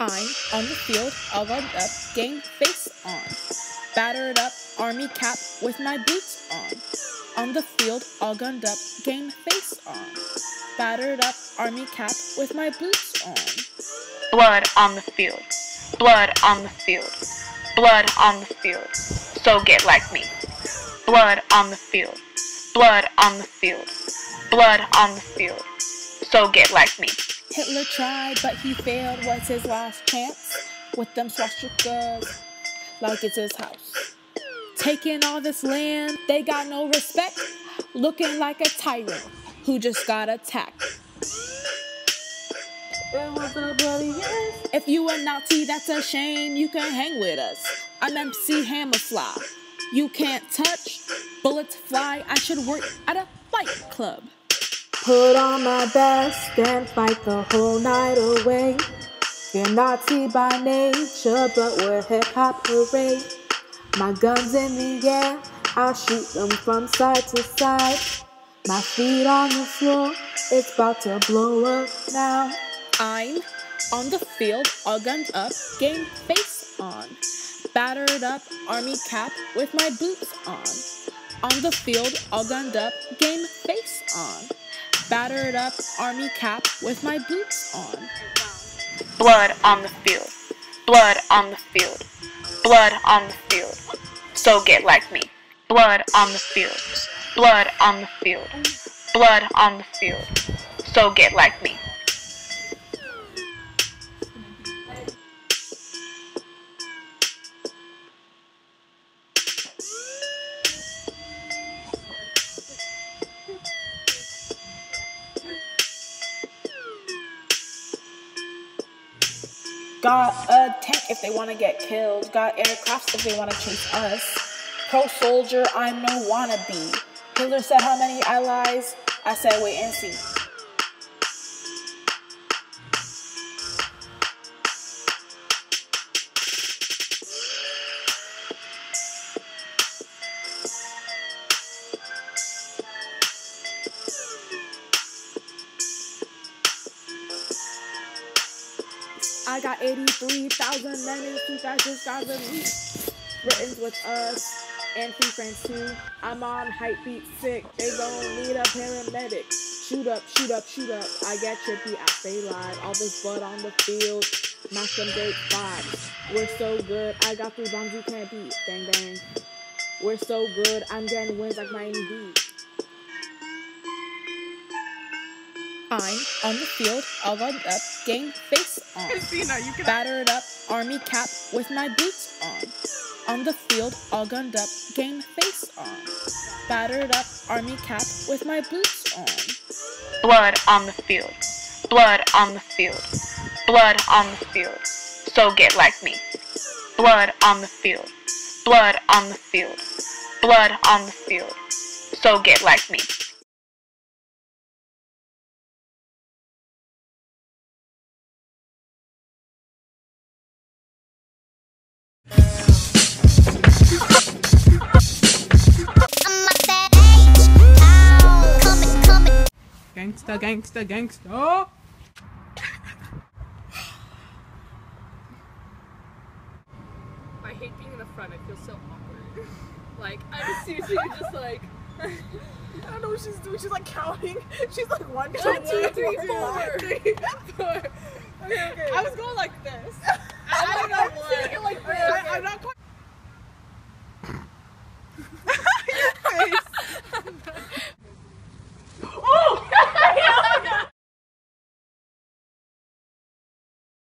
on the field, all gunned up, game face on. Battered up, army cap with my boots on. On the field, all gunned up, game face on. Battered up, army cap with my boots on. Blood on the field. Blood on the field. Blood on the field. So get like me. Blood on the field. Blood on the field. Blood on the field. So get like me. Hitler tried, but he failed. Was his last chance with them swastikas like it's his house. Taking all this land, they got no respect. Looking like a tyrant who just got attacked. It was a bloody. If you a Nazi, that's a shame. You can hang with us. I'm MC Hammerfly. You can't touch. Bullets fly. I should work at a fight club. Put on my best and fight the whole night away. You're Nazi by nature, but we're hip hop parade. My guns in the air, I shoot them from side to side. My feet on the floor, it's about to blow up now. I'm on the field, all guns up, game face on. Battered up, army cap with my boots on. On the field, all gunned up, game face on. Battered up, army cap with my boots on. Blood on the field. Blood on the field. Blood on the field. So get like me. Blood on the field. Blood on the field. Blood on the field. So get like me. Got a tank if they want to get killed. Got aircrafts if they want to chase us. Pro soldier, I'm no wannabe. Hitler said how many allies? I said wait and see. I got 83,000 men in 2,000 weeks. Britain's with us and three friends too. I'm on hype beat sick. They gon' need a paramedic. Shoot up, shoot up, shoot up. I get trippy, I stay live. All this blood on the field. Knock them great vibes. We're so good. I got three bombs you can't beat. Bang bang. We're so good. I'm getting wins like Miami Heat. I'm on the field, all gunned up, game face on. Christina, you can Battered up, army cap with my boots on. On the field, all gunned up, game face on. Battered up, army cap with my boots on. Blood on the field. Blood on the field. Blood on the field. So get like me. Blood on the field. Blood on the field. Blood on the field. So get like me. Gangsta, gangsta, gangsta. I hate being in the front. I feel so awkward. like I'm seriously just like I don't know what she's doing. She's like counting. She's like one, two, one, two, one, three, one, four. three, four. Okay, okay. I was going like this. I don't know I'm why. saying it like this. I, I'm not.